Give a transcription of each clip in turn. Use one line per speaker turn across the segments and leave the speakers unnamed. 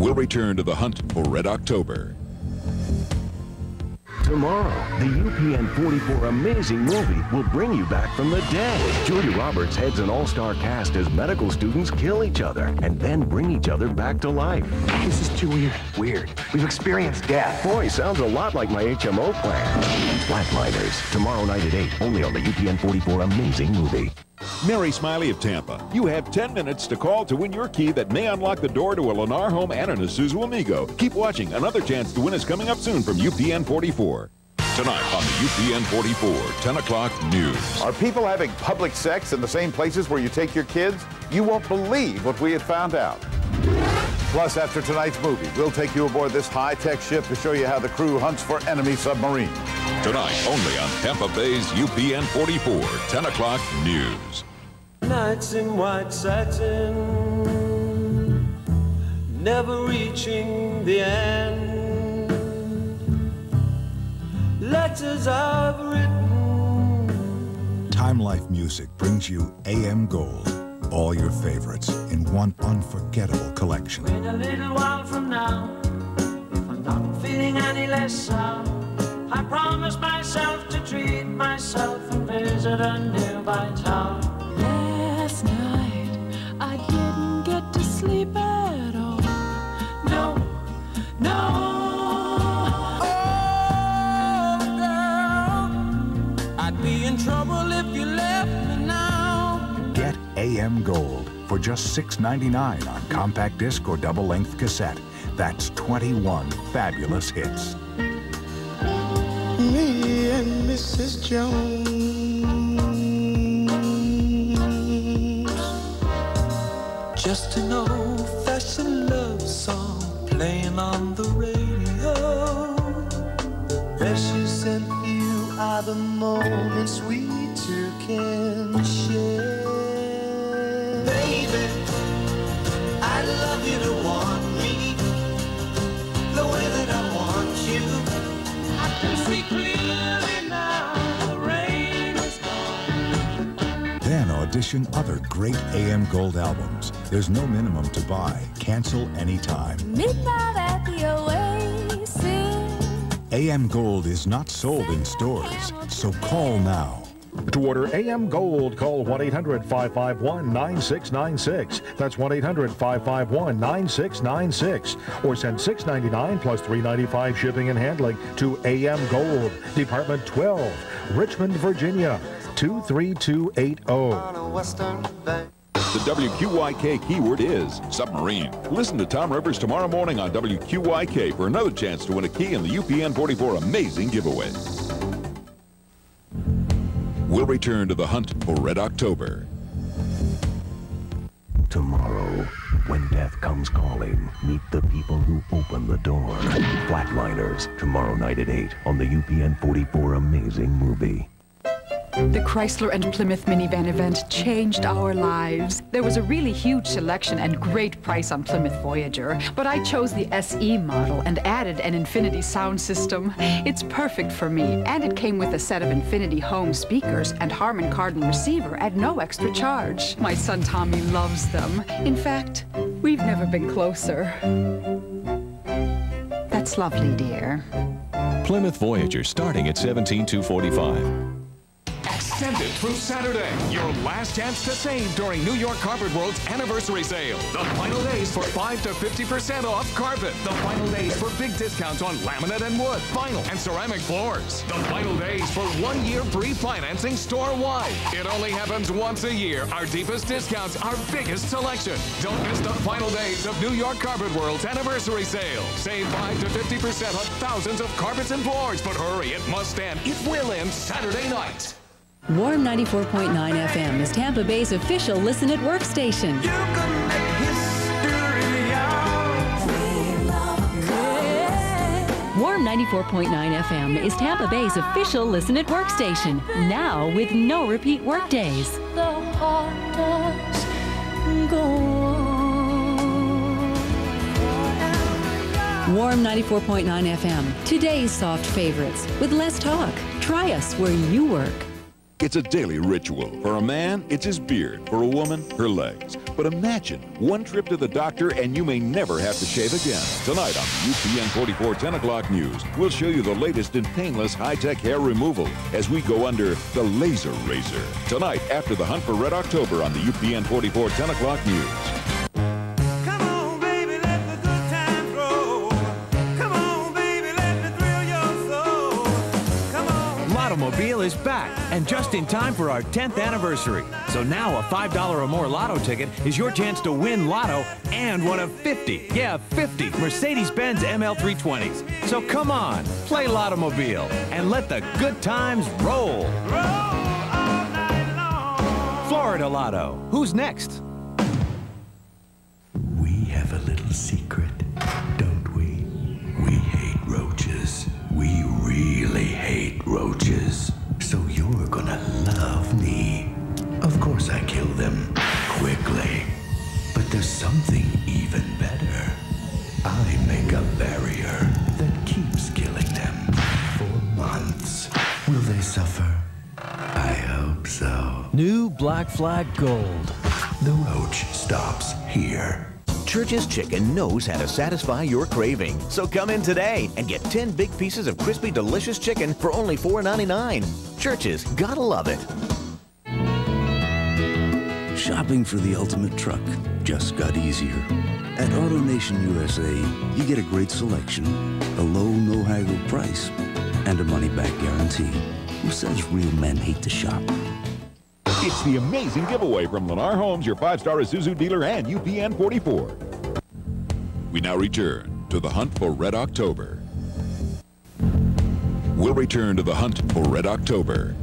We'll return to the hunt for Red October.
Tomorrow, the UPN 44 Amazing movie will bring you back from the dead. Julia Roberts heads an all-star cast as medical students kill each other and then bring each other back to life.
This is too weird. Weird. We've experienced death.
Boy, sounds a lot like my HMO plan. Flatliners, tomorrow night at 8, only on the UPN 44 Amazing movie.
Mary Smiley of Tampa, you have 10 minutes to call to win your key that may unlock the door to a Lennar home and an Isuzu Amigo. Keep watching. Another chance to win is coming up soon from UPN 44. Tonight on the UPN 44, 10 o'clock news.
Are people having public sex in the same places where you take your kids? You won't believe what we have found out. Plus, after tonight's movie, we'll take you aboard this high-tech ship to show you how the crew hunts for enemy submarines.
Tonight, only on Tampa Bay's UPN 44, 10 o'clock news.
Nights in white satin, never reaching the end. Letters I've written.
Time Life Music brings you AM Gold. All your favorites in one unforgettable collection.
In a little while from now, if I'm not feeling any less sour, I promise myself to treat myself and visit a nearby tower.
AM Gold for just $6.99 on compact disc or double length cassette. That's 21 fabulous hits.
Me and Mrs. Jones.
Just an old-fashioned love song playing on the radio.
Precious and few are the moments we two can
Then other great AM Gold albums. There's no minimum to buy. Cancel anytime.
Midnight at the Oasis.
AM Gold is not sold in stores, so call now.
To order AM Gold, call 1-800-551-9696. That's 1-800-551-9696. Or send $6.99 plus $3.95 shipping and handling to AM Gold, Department 12, Richmond, Virginia, 23280.
On a western bank.
The WQYK keyword is submarine. Listen to Tom Rivers tomorrow morning on WQYK for another chance to win a key in the UPN 44 Amazing Giveaway. We'll return to the hunt for Red October.
Tomorrow, when death comes calling, meet the people who open the door. Flatliners, tomorrow night at 8 on the UPN 44 Amazing Movie.
The Chrysler and Plymouth minivan event changed our lives. There was a really huge selection and great price on Plymouth Voyager, but I chose the SE model and added an Infinity sound system. It's perfect for me, and it came with a set of Infinity home speakers and Harman Kardon receiver at no extra charge. My son Tommy loves them. In fact, we've never been closer. That's lovely, dear.
Plymouth Voyager starting at 17245.
Extended through Saturday. Your last chance to save during New York Carpet World's anniversary sale. The final days for 5 to 50% off carpet. The final days for big discounts on laminate and wood, vinyl, and ceramic floors. The final days for one year free financing store wide. It only happens once a year. Our deepest discounts, our biggest selection. Don't miss the final days of New York Carpet World's anniversary sale. Save 5 to 50% on thousands of carpets and floors. But hurry, it must stand. It will end Saturday night.
Warm 94.9 FM is Tampa Bay's official Listen at Work station. Warm 94.9 FM is Tampa Bay's official Listen at Work station. Now with no repeat work days.
The heart does go.
Warm 94.9 FM, today's soft favorites with less talk. Try us where you work.
It's a daily ritual. For a man, it's his beard. For a woman, her legs. But imagine one trip to the doctor and you may never have to shave again. Tonight on UPN 44 10 o'clock news, we'll show you the latest in painless high-tech hair removal as we go under the laser razor. Tonight after the hunt for Red October on the UPN 44 10 o'clock news.
Is back and just in time for our 10th anniversary. So now a $5 or more lotto ticket is your chance to win lotto and one of 50, yeah, 50 Mercedes-Benz ML320s. So come on, play Lottomobile and let the good times roll. Florida Lotto. Who's next?
We have a little secret, don't we? We hate roaches. We really hate roaches. Of course, I kill them quickly. But there's something even better. I make a barrier that keeps killing them for months. Will they suffer? I hope so.
New Black Flag Gold.
The roach stops here.
Church's Chicken knows how to satisfy your craving. So come in today and get 10 big pieces of crispy, delicious chicken for only $4.99. Church's, gotta love it.
Shopping for the ultimate truck just got easier. At AutoNation USA, you get a great selection, a low, no haggle price, and a money back guarantee. Who says real men hate to shop?
It's the amazing giveaway from Lennar Homes, your five-star Isuzu dealer and UPN 44. We now return to the hunt for Red October. We'll return to the hunt for Red October.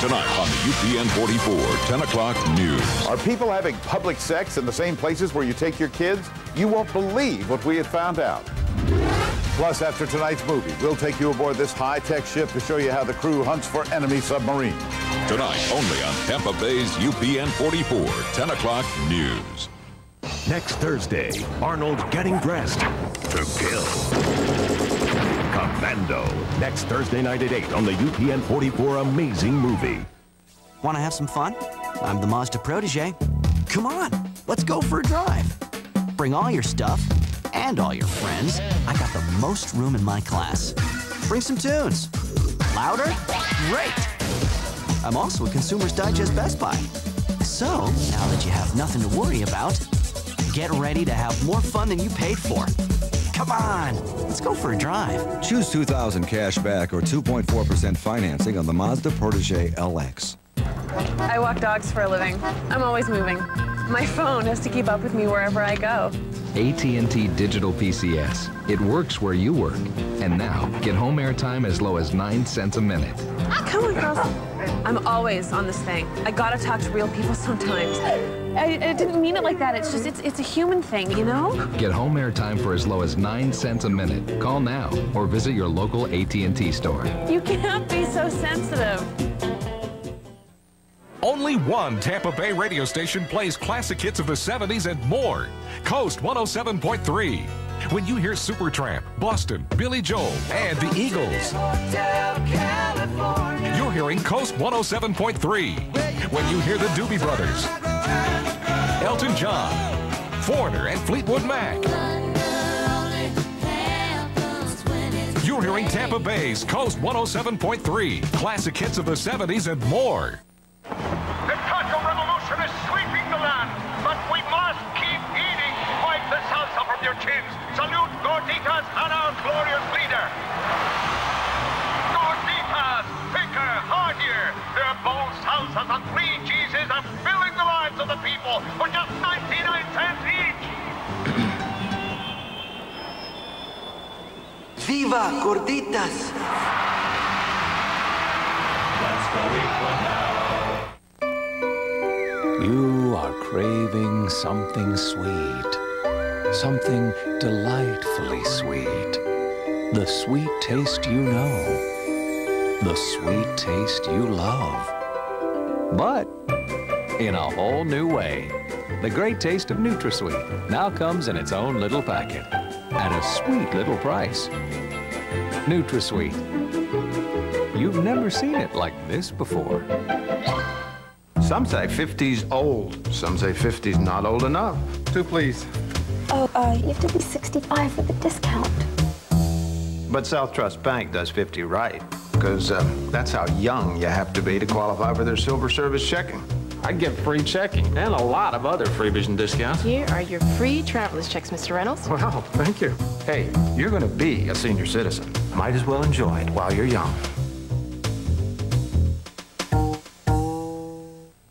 Tonight on the UPN 44 10 o'clock news.
Are people having public sex in the same places where you take your kids? You won't believe what we have found out. Plus, after tonight's movie, we'll take you aboard this high-tech ship to show you how the crew hunts for enemy submarines.
Tonight only on Tampa Bay's UPN 44 10 o'clock news.
Next Thursday, Arnold getting dressed to kill. Commando. Next Thursday night at 8 on the UPN 44 Amazing Movie.
Want to have some fun? I'm the Mazda protege. Come on, let's go for a drive. Bring all your stuff and all your friends. I got the most room in my class. Bring some tunes. Louder? Great! I'm also a Consumer's Digest Best Buy. So, now that you have nothing to worry about, get ready to have more fun than you paid for. Come on, let's go for a drive.
Choose 2000 cash back or 2.4% financing on the Mazda Protege LX.
I walk dogs for a living. I'm always moving. My phone has to keep up with me wherever I go.
AT&T Digital PCS. It works where you work. And now, get home airtime as low as 9 cents a minute.
Come on, girls. I'm always on this thing. I gotta talk to real people sometimes. I, I didn't mean it like that. It's just, it's, it's a human thing, you know?
Get home airtime for as low as 9 cents a minute. Call now or visit your local AT&T store.
You can't be so sensitive.
Only one Tampa Bay radio station plays classic hits of the 70s and more. Coast 107.3. When you hear Supertramp, Boston, Billy Joel, and the Eagles, you're hearing Coast 107.3. When you hear the Doobie Brothers, Elton John, Foreigner, and Fleetwood Mac, you're hearing Tampa Bay's Coast 107.3. Classic hits of the 70s and more.
Something sweet, something delightfully sweet. The sweet taste you know, the sweet taste you love. But in a whole new way. The great taste of NutraSweet now comes in its own little packet at a sweet little price. NutraSweet. You've never seen it like this before.
Some say 50's old. Some say 50's not old enough. Two, please.
Oh, uh, you have to be 65 for the discount.
But South Trust Bank does 50 right, because uh, that's how young you have to be to qualify for their silver service checking.
I get free checking and a lot of other free vision discounts.
Here are your free traveler's checks, Mr. Reynolds.
Wow, thank you. Hey, you're going to be a senior citizen. Might as well enjoy it while you're young.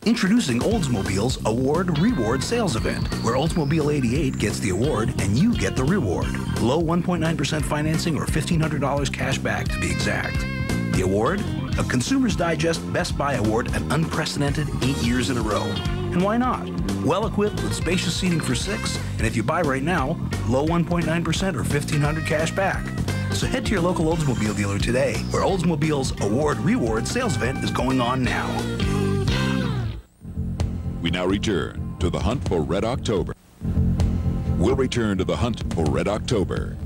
Introducing Oldsmobile's Award Reward Sales Event, where Oldsmobile 88 gets the award and you get the reward. Low 1.9% financing or $1,500 cash back to be exact. The award? A Consumer's Digest Best Buy Award an unprecedented eight years in a row. And why not? Well equipped with spacious seating for six, and if you buy right now, low 1.9% or $1,500 cash back. So head to your local Oldsmobile dealer today, where Oldsmobile's Award Reward Sales Event is going on now.
We now return to the hunt for Red October. We'll return to the hunt for Red October.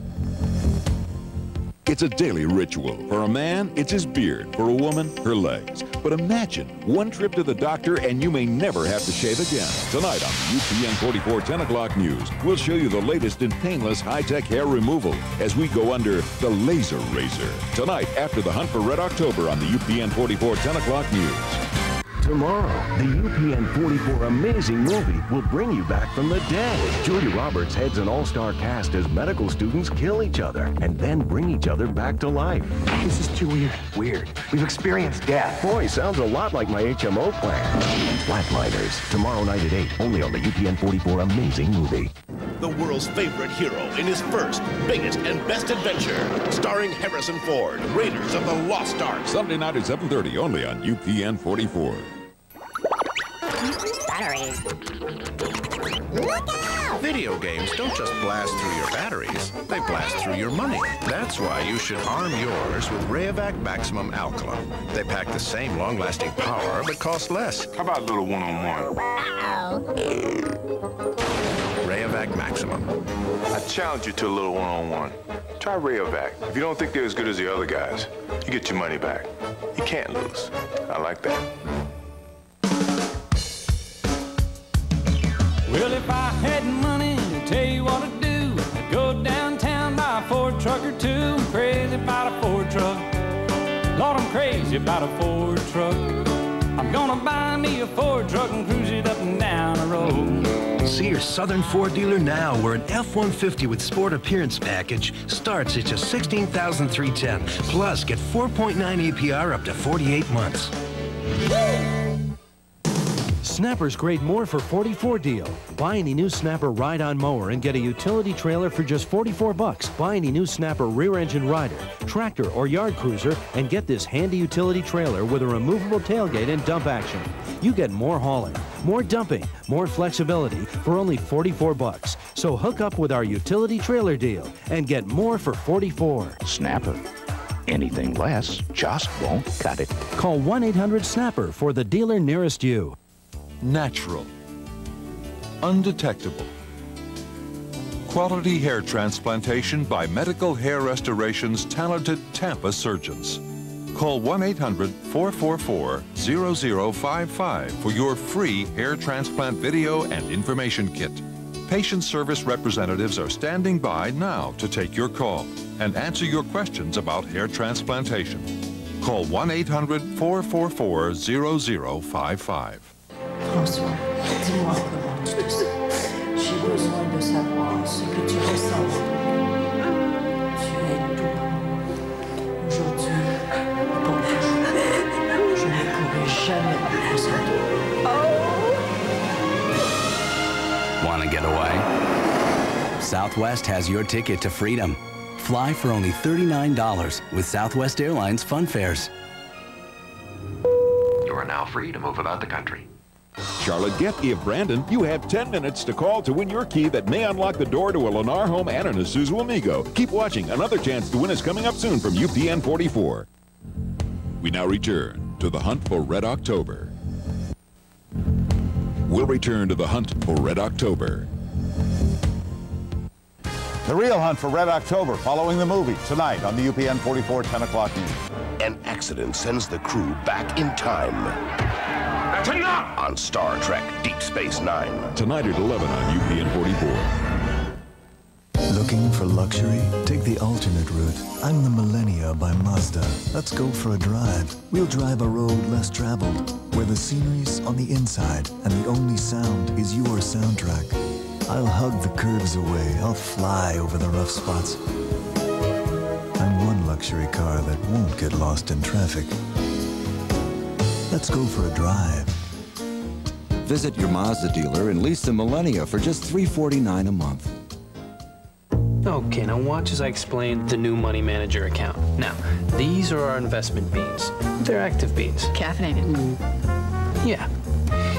It's a daily ritual. For a man, it's his beard. For a woman, her legs. But imagine one trip to the doctor and you may never have to shave again. Tonight on the UPN 44 10 o'clock news, we'll show you the latest in painless high-tech hair removal as we go under the laser razor. Tonight after the hunt for Red October on the UPN 44 10 o'clock news.
Tomorrow, the UPN 44 Amazing Movie will bring you back from the dead. Julia Roberts heads an all-star cast as medical students kill each other and then bring each other back to life.
This is too weird. Weird. We've experienced death.
Boy, sounds a lot like my HMO plan. Flatliners, tomorrow night at 8, only on the UPN 44 Amazing Movie.
The world's favorite hero in his first, biggest, and best adventure. Starring Harrison Ford, Raiders of the Lost Ark.
Sunday night at 7.30 only on UPN 44.
Batteries.
Video games don't just blast through your batteries, they blast through your money. That's why you should arm yours with Rayovac Maximum Alkaline. They pack the same long-lasting power, but cost less. How about a little one-on-one? Rayovac Maximum.
I challenge you to a little one-on-one. Try Rayovac. If you don't think they're as good as the other guys, you get your money back. You can't lose. I like that.
Well, if I had money to tell you what to do, I'd go downtown, buy a Ford truck or two. I'm crazy about a Ford truck. Lord, I'm crazy about a Ford truck. I'm gonna buy me a Ford truck and cruise it up and down the road.
See your Southern Ford dealer now, where an F-150 with Sport Appearance Package starts at just $16,310. Plus, get 4.9 APR up to 48 months.
Snapper's Grade More for 44 deal. Buy any new Snapper ride-on mower and get a utility trailer for just 44 bucks. Buy any new Snapper rear-engine rider, tractor, or yard cruiser and get this handy utility trailer with a removable tailgate and dump action. You get more hauling, more dumping, more flexibility for only 44 bucks. So hook up with our utility trailer deal and get more for 44.
Snapper. Anything less just won't cut it.
Call 1-800-SNAPPER for the dealer nearest you.
Natural. Undetectable. Quality hair transplantation by Medical Hair Restoration's talented Tampa surgeons. Call 1-800-444-0055 for your free hair transplant video and information kit. Patient service representatives are standing by now to take your call and answer your questions about hair transplantation. Call 1-800-444-0055.
François, dis-moi comment tu te sens. J'ai besoin de savoir ce que tu ressens. Tu es tout. Aujourd'hui, pour toujours, je ne pourrai jamais vivre sans toi.
Want to get away? Southwest has your ticket to freedom. Fly for only $39 with Southwest Airlines Fun Fares.
You are now free to move about the country.
Charlotte Getke of Brandon, you have 10 minutes to call to win your key that may unlock the door to a Lennar home and an Isuzu Amigo. Keep watching. Another chance to win is coming up soon from UPN 44. We now return to the hunt for Red October. We'll return to the hunt for Red October.
The real hunt for Red October following the movie tonight on the UPN 44 10 o'clock news.
An accident sends the crew back in time.
That's enough!
On Star Trek Deep Space Nine.
Tonight at 11 on UPN 44.
Looking for luxury? Take the alternate route. I'm the Millennia by Mazda. Let's go for a drive. We'll drive a road less traveled, where the scenery's on the inside and the only sound is your soundtrack. I'll hug the curves away. I'll fly over the rough spots. I'm one luxury car that won't get lost in traffic. Let's go for a drive.
Visit your Mazda dealer and lease the Millennia for just 349 a month.
Okay, now watch as I explain the new Money Manager account. Now, these are our investment beans. They're active beans.
Caffeinated. Mm.
Yeah.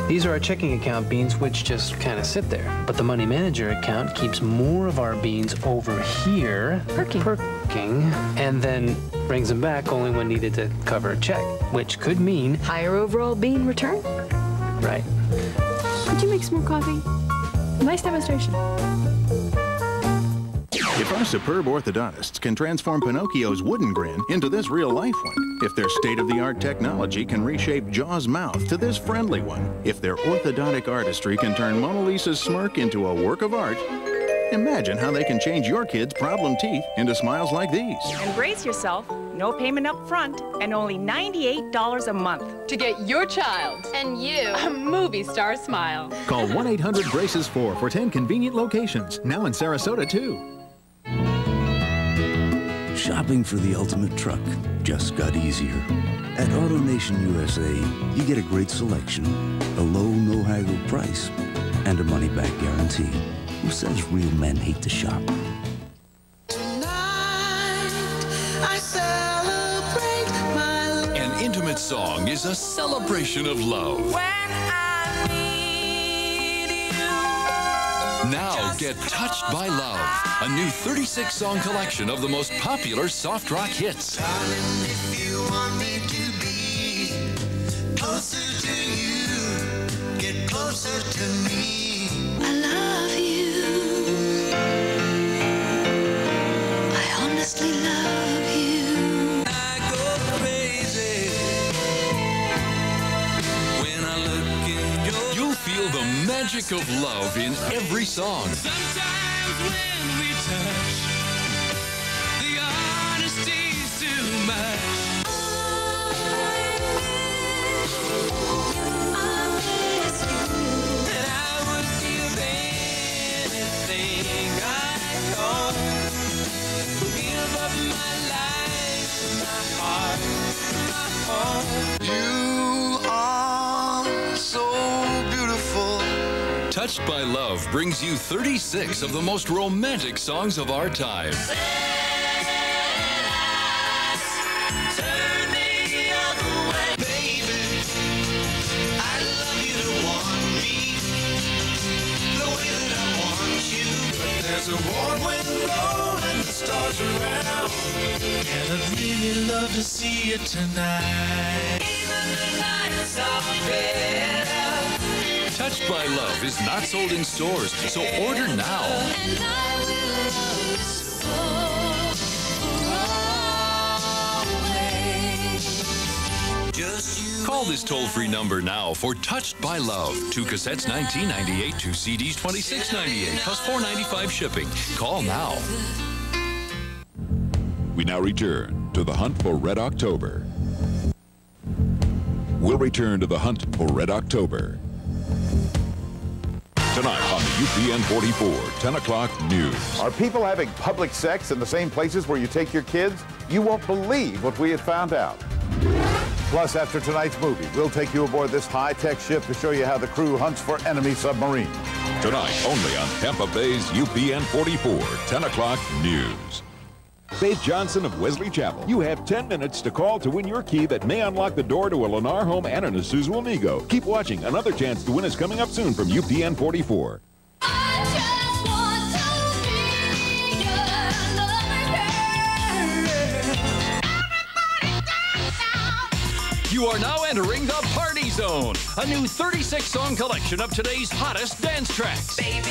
These are our checking account beans, which just kind of sit there. But the Money Manager account keeps more of our beans over here.
Perking.
Perking. And then brings them back only when needed to cover a check, which could mean...
Higher overall bean return?
Right.
Could you make some more coffee? Nice demonstration.
If our superb orthodontists can transform Pinocchio's wooden grin into this real-life one, if their state-of-the-art technology can reshape Jaw's mouth to this friendly one, if their orthodontic artistry can turn Mona Lisa's smirk into a work of art, imagine how they can change your kids' problem teeth into smiles like these.
Embrace yourself, no payment up front, and only $98 a month.
To get your child and you a movie star smile.
Call 1-800-BRACES-4 for 10 convenient locations, now in Sarasota, too.
Shopping for the ultimate truck just got easier. At AutoNation USA, you get a great selection, a low, no-haggle price, and a money-back guarantee. Who says real men hate to shop?
Intimate song is a celebration of love. Now get Touched by Love, a new 36 song collection of the most popular soft rock hits. Magic of love in every song. Touched by Love brings you 36 of the most romantic songs of our time.
Turn the other way, baby. I love you to want me the way that I want you. But there's a warm wind blowing the stars around, and I'd really love to see you tonight. Even the nights are better.
Touched by Love is not sold in stores, so order now. Call this toll-free number now for Touched by Love. Two cassettes, 1998. Two CDs, 26.98 plus 4.95 shipping. Call now.
We now return to the hunt for Red October. We'll return to the hunt for Red October. Tonight on the UPN 44, 10 o'clock news.
Are people having public sex in the same places where you take your kids? You won't believe what we have found out. Plus, after tonight's movie, we'll take you aboard this high-tech ship to show you how the crew hunts for enemy submarines.
Tonight, only on Tampa Bay's UPN 44, 10 o'clock news. Faith Johnson of Wesley Chapel. You have 10 minutes to call to win your key that may unlock the door to a Lennar home and an Isuzu Amigo. Keep watching. Another chance to win is coming up soon from UPN 44.
You are now entering the Party Zone, a new 36 song collection of today's hottest dance tracks.
Baby,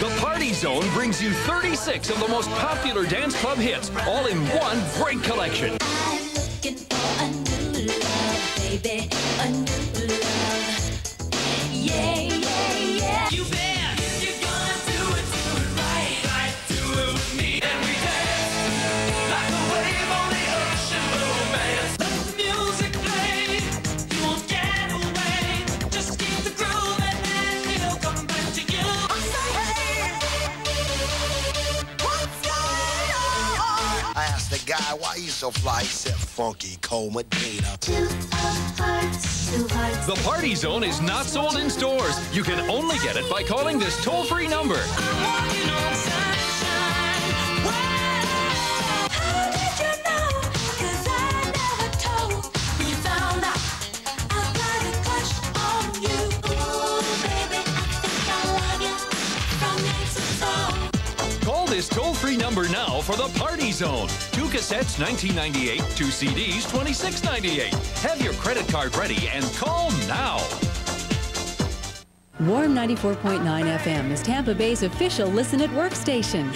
The
Party Zone brings you 36 of the most popular dance club hits, all in one great collection
baby, a new love. Yeah, yeah, yeah. You
so fly. He said, "Funky Cold Medina."
The Party Zone is not sold in stores. You can only get it by calling this toll free number. Call this toll free number now for the Party Zone. Two cassettes, 1998. Two CDs, 26.98. Have your credit card ready and call now.
Warm 94.9 FM is Tampa Bay's official Listen at Work station.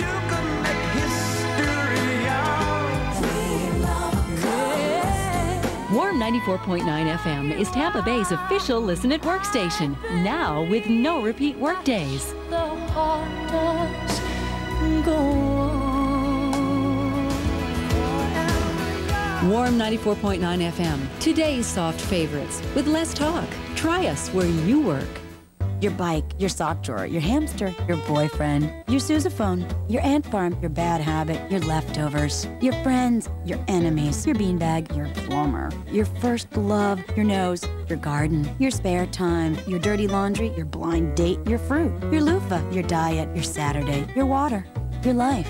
Warm 94.9 FM is Tampa Bay's official Listen at Work station. Now with no repeat work
go on.
Warm 94.9 FM, today's soft favorites with less talk. Try us where you work.
Your bike, your sock drawer, your hamster, your boyfriend, your sousaphone, your ant farm, your bad habit, your leftovers, your friends, your enemies, your beanbag, your plumber, your first love, your nose, your garden, your spare time, your dirty laundry, your blind date, your fruit, your loofah, your diet, your Saturday, your water, your life,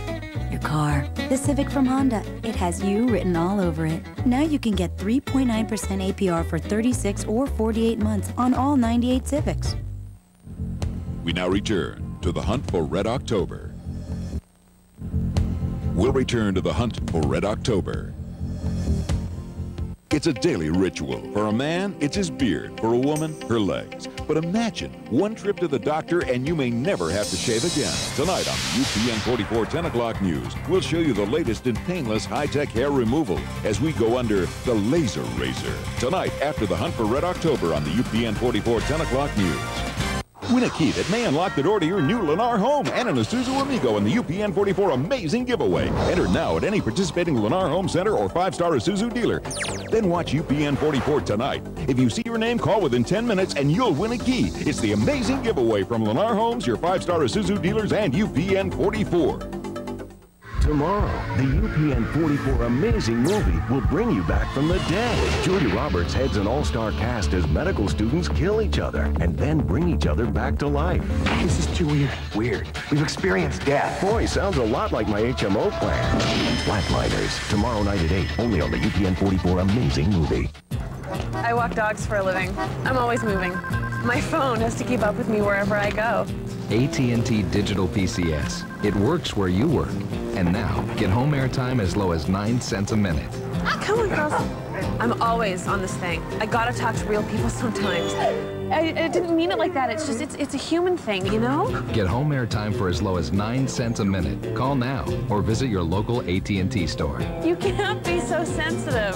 your car. The Civic from Honda. It has you written all over it. Now you can get 3.9% APR for 36 or 48 months on all 98 Civics.
We now return to the hunt for Red October. We'll return to the hunt for Red October. It's a daily ritual. For a man, it's his beard. For a woman, her legs. But imagine one trip to the doctor and you may never have to shave again. Tonight on the UPN 44 10 o'clock news, we'll show you the latest in painless high-tech hair removal as we go under the laser razor. Tonight after the hunt for Red October on the UPN 44 10 o'clock news. Win a key that may unlock the door to your new Lennar home and an Isuzu Amigo in the UPN 44 Amazing Giveaway. Enter now at any participating Lennar Home Center or five-star Isuzu dealer. Then watch UPN 44 tonight. If you see your name, call within 10 minutes and you'll win a key. It's the Amazing Giveaway from Lennar Homes, your five-star Isuzu dealers, and UPN 44.
Tomorrow, the UPN 44 Amazing Movie will bring you back from the dead. Julia Roberts heads an all-star cast as medical students kill each other and then bring each other back to life. This is too weird. Weird. We've experienced death. Boy, sounds a lot like my HMO plan. Flatliners, tomorrow night at 8, only on the UPN 44 Amazing Movie.
I walk dogs for a living. I'm always moving. My phone has to keep up with me wherever I go.
AT&T Digital PCS. It works where you work. And now, get home airtime as low as 9 cents a minute.
Come on, girls. I'm always on this thing. I gotta talk to real people sometimes. I, I didn't mean it like that. It's just, it's, it's a human thing, you know?
Get home airtime for as low as 9 cents a minute. Call now or visit your local AT&T store.
You can't be so sensitive.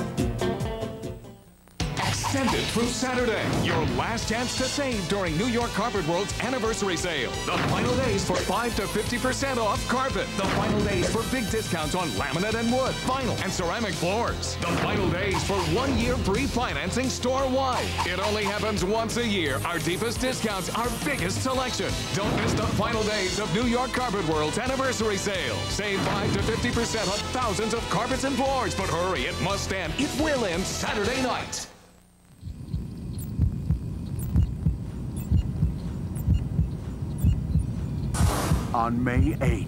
Extended through Saturday. Your last chance to save during New York Carpet World's anniversary sale. The final days for 5 to 50% off carpet. The final days for big discounts on laminate and wood, vinyl, and ceramic floors. The final days for one year free financing store wide. It only happens once a year. Our deepest discounts, our biggest selection. Don't miss the final days of New York Carpet World's anniversary sale. Save 5 to 50% on thousands of carpets and floors. But hurry, it must end. It will end Saturday night.
On May 8th,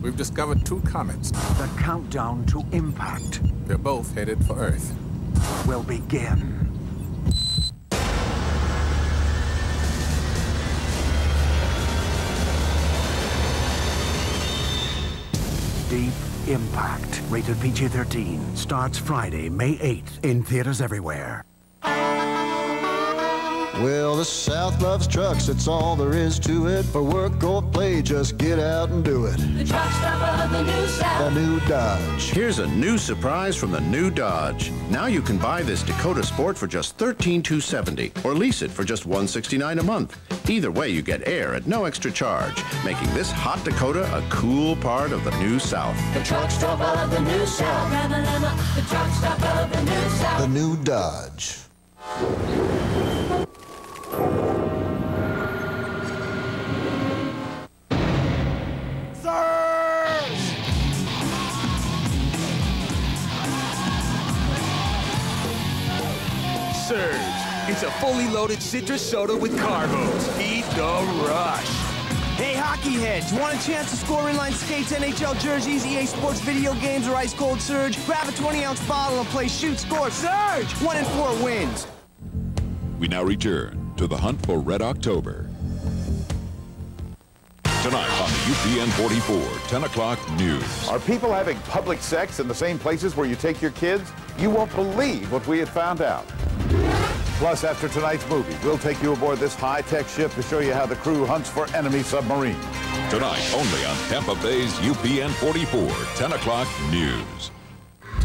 We've discovered two comets.
the countdown to impact
They're both headed for Earth.
will begin.
Deep Impact. Rated PG 13. Starts Friday, May 8th in theaters everywhere.
Well, the South loves trucks, that's all there is to it. For work or play, just get out and do it.
The truck stop of the new South.
The new Dodge.
Here's a new surprise from the new Dodge. Now you can buy this Dakota Sport for just 13,270 or lease it for just 169 a month. Either way, you get air at no extra charge, making this hot Dakota a cool part of the new South.
The truck stop of the new South. The truck stop of the new South.
The new Dodge.
Fully loaded citrus soda with carbos. Eat the rush.
Hey, hockey heads, want a chance to score inline skates, NHL jerseys, EA Sports video games, or ice cold Surge? Grab a 20 ounce bottle and play shoot score Surge! One in four wins.
We now return to the hunt for Red October. Tonight on the UPN 44, 10 o'clock news.
Are people having public sex in the same places where you take your kids? You won't believe what we have found out. Plus, after tonight's movie, we'll take you aboard this high-tech ship to show you how the crew hunts for enemy submarines.
Tonight, only on Tampa Bay's UPN 44, 10 o'clock news.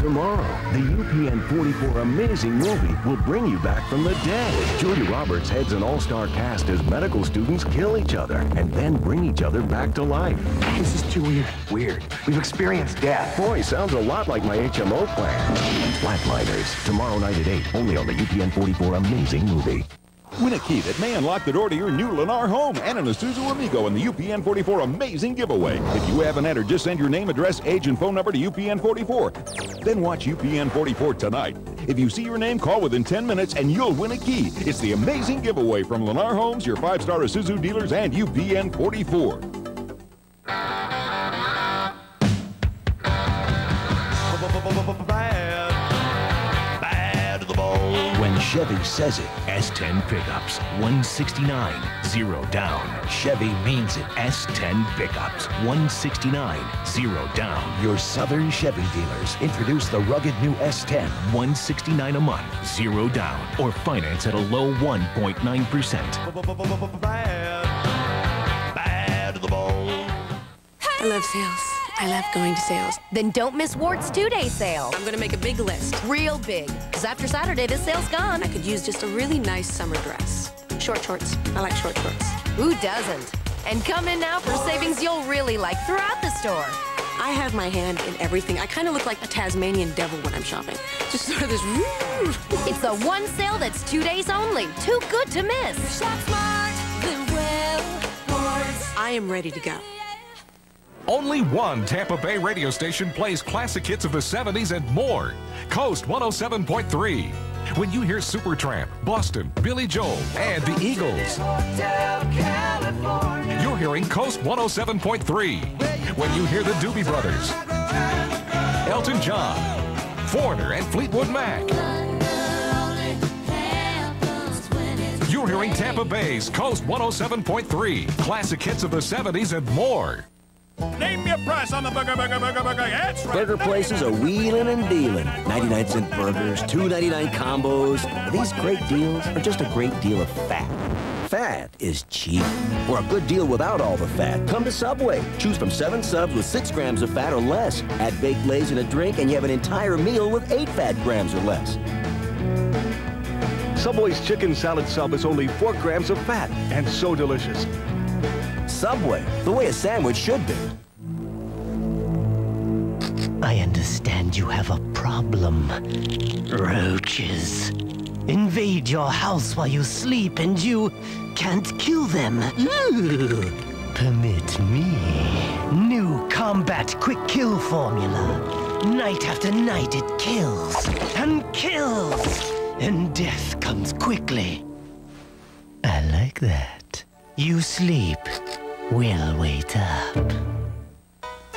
Tomorrow, the UPN 44 Amazing Movie will bring you back from the dead. Julia Roberts heads an all-star cast as medical students kill each other and then bring each other back to life.
This is too weird. Weird. We've experienced death.
Boy, sounds a lot like my HMO plan. Flatliners, tomorrow night at 8, only on the UPN 44 Amazing Movie.
Win a key that may unlock the door to your new Lennar home and an Isuzu Amigo in the UPN 44 Amazing Giveaway. If you haven't entered, just send your name, address, age, and phone number to UPN 44. Then watch UPN 44 tonight. If you see your name, call within 10 minutes and you'll win a key. It's the Amazing Giveaway from Lennar Homes, your five-star Isuzu dealers, and UPN 44.
Chevy says it, S10 pickups, 169, zero down. Chevy means it. S10 pickups, 169, zero down. Your Southern Chevy dealers introduce the rugged new S10, 169 a month, zero down, or finance at a low 1.9%. Bad to the bone.
I love sales. I love going to sales.
Then don't miss Ward's two-day sale.
I'm gonna make a big list.
Real big. Because after Saturday, this sale's gone.
I could use just a really nice summer dress. Short shorts. I like short shorts.
Who doesn't? And come in now for savings you'll really like throughout the store.
I have my hand in everything. I kind of look like a Tasmanian devil when I'm shopping. Just sort of this.
It's the one sale that's two days only. Too good to miss.
Shop smart, live well, Wards.
I am ready to go.
Only one Tampa Bay radio station plays classic hits of the 70s and more. Coast 107.3. When you hear Supertramp, Boston, Billy Joel, and the Eagles, you're hearing Coast 107.3. When you hear the Doobie Brothers, Elton John, Foreigner, and Fleetwood Mac, you're hearing Tampa Bay's Coast 107.3. Classic hits of the 70s and more.
Name your price on the burger, burger, burger, burger. That's right.
Burger places are wheeling and dealing. 99 cent burgers, 2.99 combos. These great deals are just a great deal of fat? Fat is cheap. For a good deal without all the fat, come to Subway. Choose from seven subs with six grams of fat or less. Add baked Lay's and a drink, and you have an entire meal with eight fat grams or less.
Subway's chicken salad sub is only four grams of fat and so delicious.
Subway, the way a sandwich should be.
I understand you have a problem. Roaches. Invade your house while you sleep and you can't kill them. Ooh. Permit me. New combat quick kill formula. Night after night it kills and kills. And death comes quickly. I like that. You sleep. We'll wait up.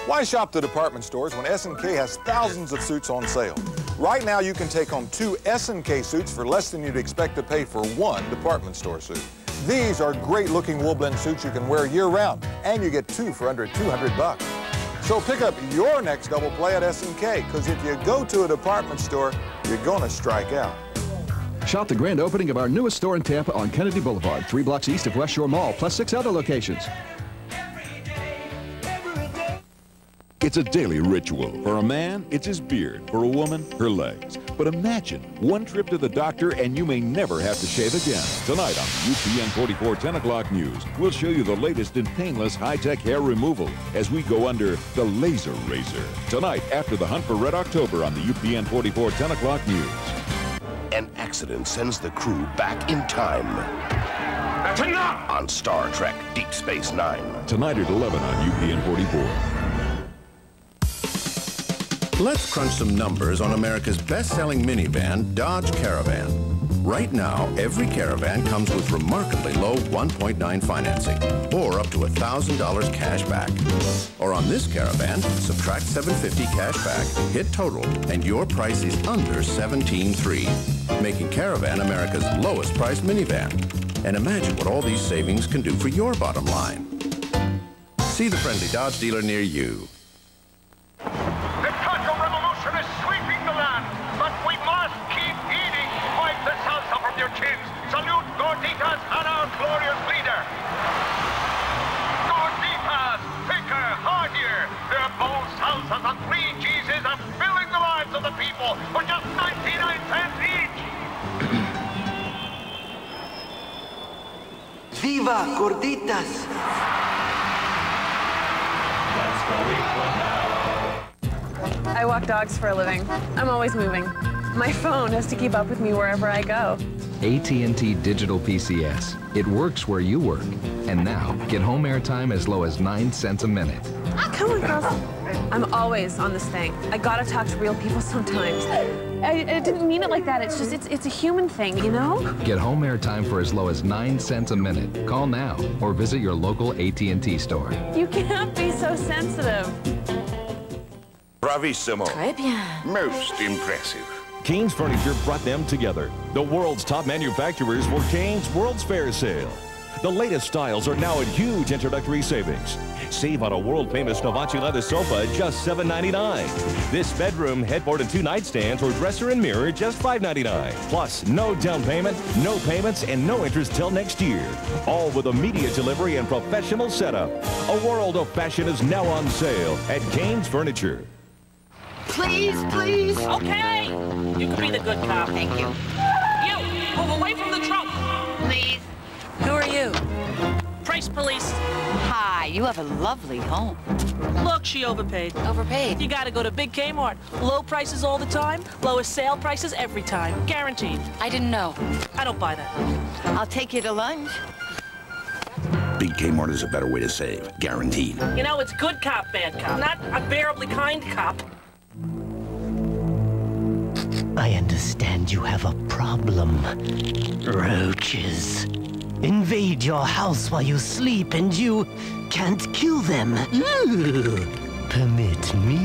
Why shop the department stores when S&K has thousands of suits on sale? Right now, you can take home two S&K suits for less than you'd expect to pay for one department store suit. These are great-looking wool blend suits you can wear year-round, and you get two for under 200 bucks. So pick up your next double play at S&K, because if you go to a department store, you're going to strike out.
Shop the grand opening of our newest store in Tampa on Kennedy Boulevard, three blocks east of West Shore Mall, plus six other locations.
It's a daily ritual. For a man, it's his beard. For a woman, her legs. But imagine one trip to the doctor and you may never have to shave again. Tonight on UPN 44 10 o'clock news, we'll show you the latest in painless high-tech hair removal as we go under the laser razor. Tonight after the hunt for Red October on the UPN 44 10 o'clock news.
An accident sends the crew back in time. That's enough! On Star Trek Deep Space Nine.
Tonight at 11 on UPN 44.
Let's crunch some numbers on America's best-selling minivan, Dodge Caravan. Right now, every Caravan comes with remarkably low 1.9 financing, or up to $1,000 cash back. Or on this Caravan, subtract 750 cash back, hit total, and your price is under 17.3, making Caravan America's lowest priced minivan. And imagine what all these savings can do for your bottom line. See the friendly Dodge dealer near you.
I walk dogs for a living. I'm always moving. My phone has to keep up with me wherever I go.
AT&T Digital PCS. It works where you work. And now, get home airtime as low as 9 cents a minute.
Ah, come on, girls. I'm always on this thing. I gotta talk to real people sometimes. I, I didn't mean it like that. It's just, it's, it's a human thing, you know?
Get home airtime for as low as 9 cents a minute. Call now or visit your local AT&T store.
You can't be so sensitive.
Bravissimo.
Très bien.
Most impressive.
Kane's Furniture brought them together. The world's top manufacturers for Kane's World's Fair sale. The latest styles are now at huge introductory savings. Save on a world-famous Novaci leather sofa at just $7.99. This bedroom, headboard, and two nightstands or dresser and mirror at just $5.99. Plus, no down payment, no payments, and no interest till next year. All with immediate delivery and professional setup. A world of fashion is now on sale at Kane's Furniture.
Please, please. Okay. You can be the good cop. Thank you. You, move away from the trunk. Please.
Who are you?
Price police.
Hi, you have a lovely home.
Look, she overpaid.
Overpaid?
You gotta go to Big Kmart. Low prices all the time, lowest sale prices every time. Guaranteed.
I didn't know.
I don't buy that.
I'll take you to lunch.
Big Kmart is a better way to save. Guaranteed.
You know, it's good cop, bad cop, not unbearably kind cop.
I understand you have a problem. Roaches. Invade your house while you sleep and you can't kill them. Permit me.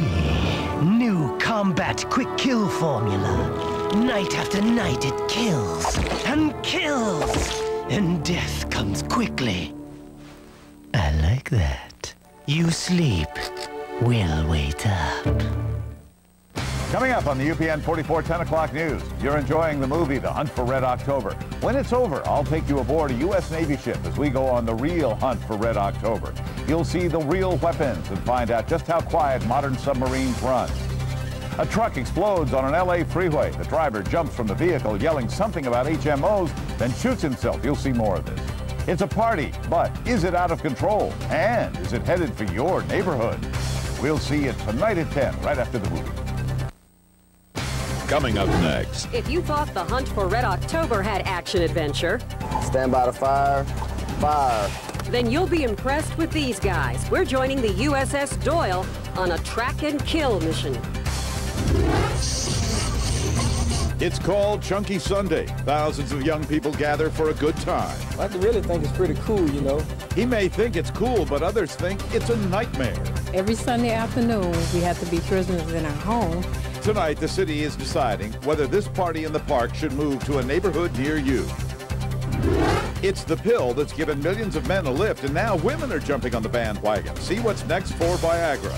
New combat quick kill formula. Night after night it kills and kills. And death comes quickly. I like that. You sleep. We'll wait up.
Coming up on the UPN 44 10 o'clock news, you're enjoying the movie The Hunt for Red October. When it's over, I'll take you aboard a U.S. Navy ship as we go on the real hunt for Red October. You'll see the real weapons and find out just how quiet modern submarines run. A truck explodes on an L.A. freeway. The driver jumps from the vehicle yelling something about HMOs, then shoots himself. You'll see more of this. It's a party, but is it out of control? And is it headed for your neighborhood? We'll see it tonight at 10, right after the movie.
Coming up next.
If you thought the hunt for Red October had action adventure,
Stand by the fire. Fire.
then you'll be impressed with these guys. We're joining the USS Doyle on a track and kill mission.
It's called Chunky Sunday. Thousands of young people gather for a good time.
I really think it's pretty cool, you know.
He may think it's cool, but others think it's a nightmare.
Every Sunday afternoon, we have to be prisoners in our home.
Tonight, the city is deciding whether this party in the park should move to a neighborhood near you. It's the pill that's given millions of men a lift, and now women are jumping on the bandwagon. See what's next for Viagra.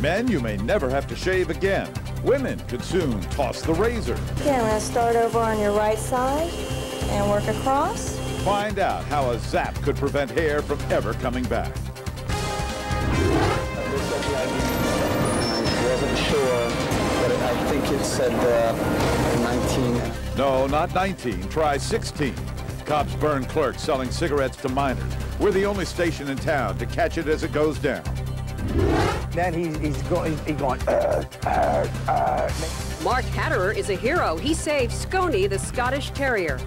Men, you may never have to shave again. Women could soon toss the razor.
Okay, I'm going to start over on your right side and work across.
Find out how a zap could prevent hair from ever coming back.
Sure, but I think it said uh, 19.
No, not 19. Try 16. Cops burn clerks selling cigarettes to minors. We're the only station in town to catch it as it goes down.
Then he's, he's going, he's going, uh, uh, uh.
Mark Hatterer is a hero. He saved Scony, the Scottish Terrier.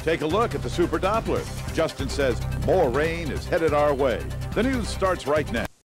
Take a look at the Super Doppler. Justin says more rain is headed our way. The news starts right now.